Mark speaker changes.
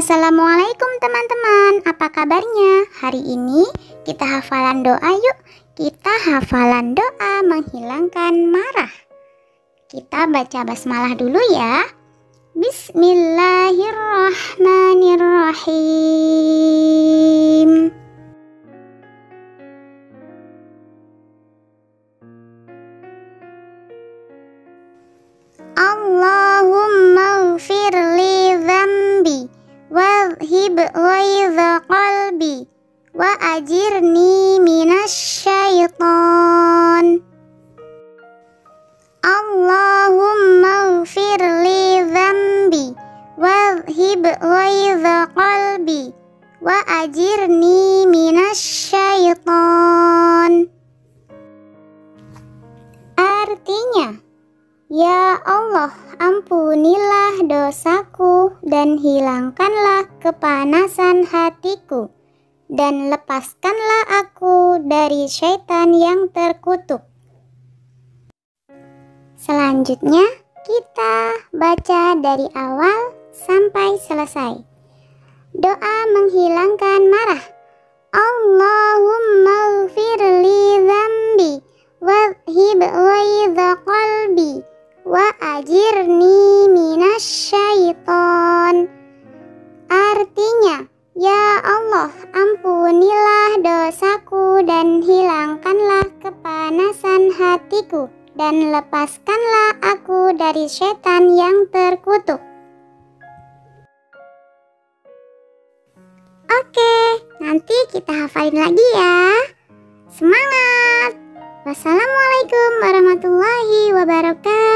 Speaker 1: Assalamualaikum teman-teman, apa kabarnya? Hari ini kita hafalan doa yuk. Kita hafalan doa menghilangkan marah. Kita baca basmalah dulu ya. Bismillahirrahmanirrahim. Wa ajirni minasyaitan Allahumma ufirli dhambi wadhib ghaidha qalbi. Wa ajirni minasyaitan Artinya Ya Allah, ampunilah dosaku dan hilangkanlah kepanasan hatiku dan lepaskanlah aku dari syaitan yang terkutuk. Selanjutnya, kita baca dari awal sampai selesai. Doa menghilangkan marah. Allahumma firli zambi wadhib ghaidha qalbi wa ajirni minasyaiton. Artinya, ya Allah, ampunilah dosaku dan hilangkanlah kepanasan hatiku dan lepaskanlah aku dari setan yang terkutuk. Oke, nanti kita hafalin lagi ya. Semangat! Wassalamualaikum warahmatullahi wabarakatuh.